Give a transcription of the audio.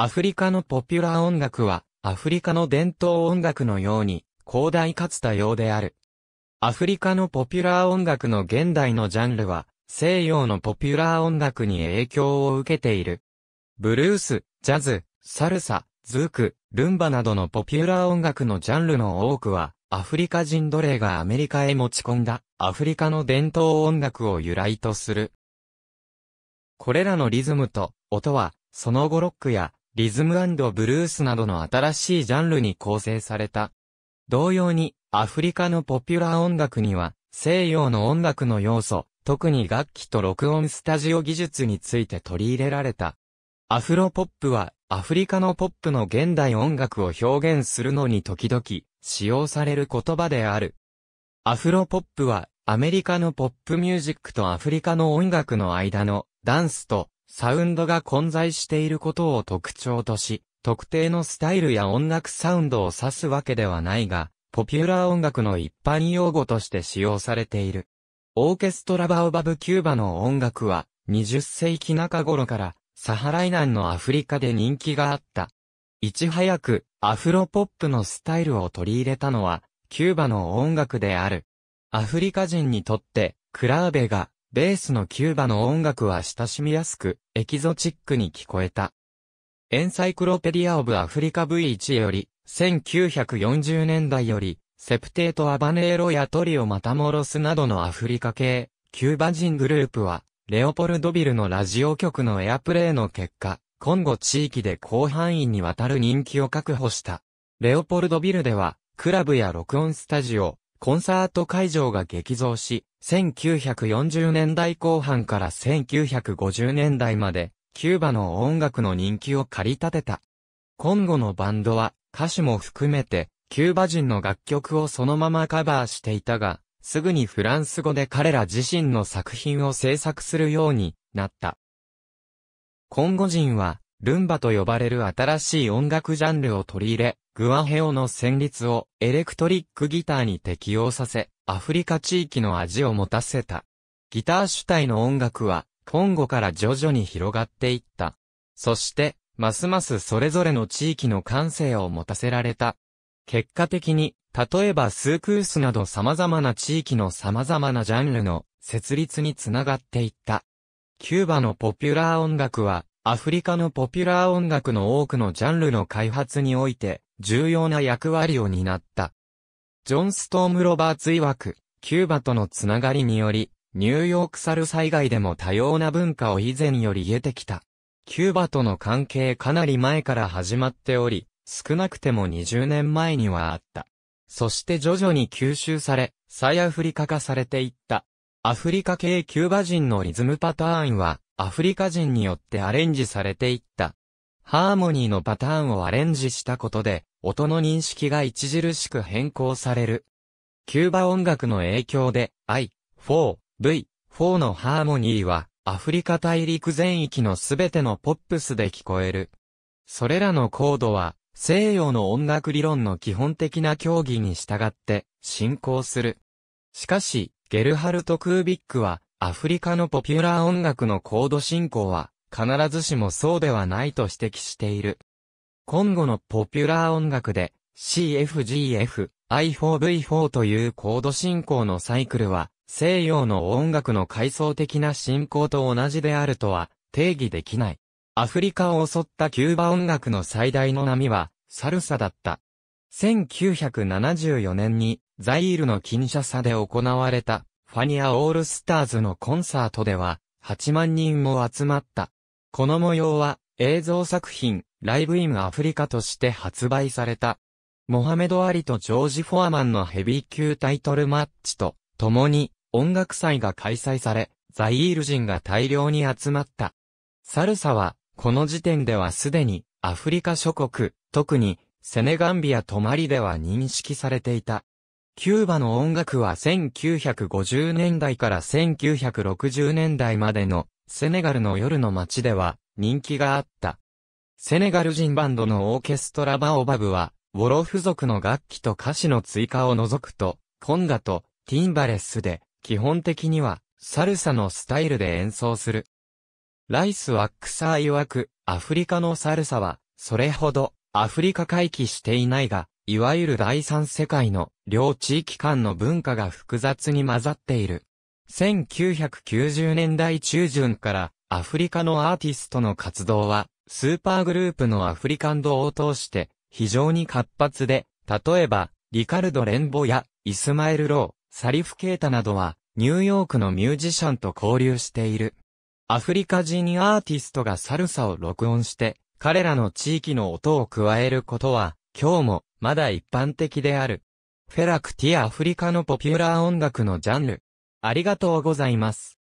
アフリカのポピュラー音楽は、アフリカの伝統音楽のように、広大かつ多様である。アフリカのポピュラー音楽の現代のジャンルは、西洋のポピュラー音楽に影響を受けている。ブルース、ジャズ、サルサ、ズーク、ルンバなどのポピュラー音楽のジャンルの多くは、アフリカ人奴隷がアメリカへ持ち込んだ、アフリカの伝統音楽を由来とする。これらのリズムと音は、その後ロックやリズムブルースなどの新しいジャンルに構成された。同様に、アフリカのポピュラー音楽には、西洋の音楽の要素、特に楽器と録音スタジオ技術について取り入れられた。アフロポップは、アフリカのポップの現代音楽を表現するのに時々使用される言葉である。アフロポップはアメリカのポップミュージックとアフリカの音楽の間のダンスとサウンドが混在していることを特徴とし、特定のスタイルや音楽サウンドを指すわけではないが、ポピュラー音楽の一般用語として使用されている。オーケストラバオバブキューバの音楽は、20世紀中頃からサハラ以南のアフリカで人気があった。いち早くアフロポップのスタイルを取り入れたのはキューバの音楽である。アフリカ人にとってクラーベがベースのキューバの音楽は親しみやすくエキゾチックに聞こえた。エンサイクロペディア・オブ・アフリカ V1 より1940年代よりセプテート・アバネーロやトリオ・マタモロスなどのアフリカ系キューバ人グループはレオポルドビルのラジオ局のエアプレイの結果、今後地域で広範囲にわたる人気を確保した。レオポルドビルでは、クラブや録音スタジオ、コンサート会場が激増し、1940年代後半から1950年代まで、キューバの音楽の人気を駆り立てた。今後のバンドは、歌手も含めて、キューバ人の楽曲をそのままカバーしていたが、すぐにフランス語で彼ら自身の作品を制作するようになった。コンゴ人は、ルンバと呼ばれる新しい音楽ジャンルを取り入れ、グアヘオの旋律をエレクトリックギターに適用させ、アフリカ地域の味を持たせた。ギター主体の音楽は、コンゴから徐々に広がっていった。そして、ますますそれぞれの地域の感性を持たせられた。結果的に、例えばスークースなど様々な地域の様々なジャンルの設立につながっていった。キューバのポピュラー音楽は、アフリカのポピュラー音楽の多くのジャンルの開発において、重要な役割を担った。ジョン・ストーム・ロバーツ曰く、キューバとのつながりにより、ニューヨークサルサ以外でも多様な文化を以前より得てきた。キューバとの関係かなり前から始まっており、少なくても20年前にはあった。そして徐々に吸収され、再アフリカ化されていった。アフリカ系キューバ人のリズムパターンは、アフリカ人によってアレンジされていった。ハーモニーのパターンをアレンジしたことで、音の認識が著しく変更される。キューバ音楽の影響で、I、4、V、4のハーモニーは、アフリカ大陸全域のすべてのポップスで聞こえる。それらのコードは、西洋の音楽理論の基本的な競技に従って進行する。しかし、ゲルハルト・クービックは、アフリカのポピュラー音楽のコード進行は、必ずしもそうではないと指摘している。今後のポピュラー音楽で、CFGF、I4V4 というコード進行のサイクルは、西洋の音楽の階層的な進行と同じであるとは定義できない。アフリカを襲ったキューバ音楽の最大の波は、サルサだった。1974年に、ザイールのキンシャサで行われた、ファニアオールスターズのコンサートでは、8万人も集まった。この模様は、映像作品、ライブインアフリカとして発売された。モハメド・アリとジョージ・フォアマンのヘビー級タイトルマッチと、共に、音楽祭が開催され、ザイール人が大量に集まった。サルサは、この時点ではすでにアフリカ諸国、特にセネガンビア泊まりでは認識されていた。キューバの音楽は1950年代から1960年代までのセネガルの夜の街では人気があった。セネガル人バンドのオーケストラバオバブは、ウォロフ族の楽器と歌詞の追加を除くと、コンガとティンバレスで、基本的にはサルサのスタイルで演奏する。ライス・ワックサー曰く、アフリカのサルサは、それほどアフリカ回帰していないが、いわゆる第三世界の両地域間の文化が複雑に混ざっている。1990年代中旬からアフリカのアーティストの活動はスーパーグループのアフリカンドを通して非常に活発で、例えばリカルド・レンボやイスマエル・ロー、サリフ・ケータなどはニューヨークのミュージシャンと交流している。アフリカ人アーティストがサルサを録音して彼らの地域の音を加えることは今日もまだ一般的である。フェラクティアアフリカのポピュラー音楽のジャンル。ありがとうございます。